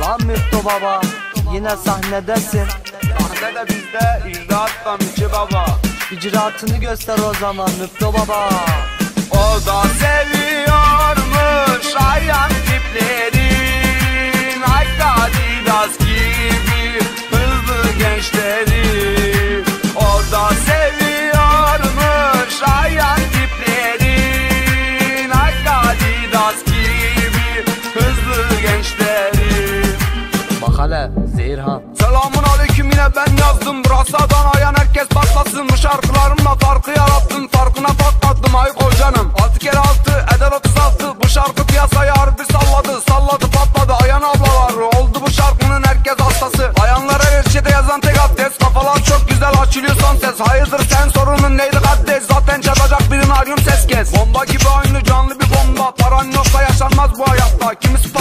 Lan Müftü baba yine sahnedesin. Sahne de bizde, icraat da Müftü baba. İcraatını göster o zaman Müftü baba. O da seviyormuş ayan tiplerin. Nike Adidas gibi hızlı gençleri. O da seviyormuş ayan Hele Zehirhan Selamun aleyküm yine ben yazdım. Burası Adana ayan herkes patlasın. Bu şarkılarımla farkı yarattın. Farkına patlattım ayık ol canım Altı kere altı eder otuz altı. Bu şarkı piyasayı harbi salladı. Salladı patladı. Ayan ablalar Oldu bu şarkının herkes hastası. Ayanlara reçete yazan tek abdest. Kafalar çok güzel açılıyor son ses. Hayırdır sen sorunun neydi kardeş? Zaten çatacak birini arıyorum ses kes. Bomba gibi aynı canlı bir bomba. Paran yoksa yaşanmaz bu hayatta. Kimisi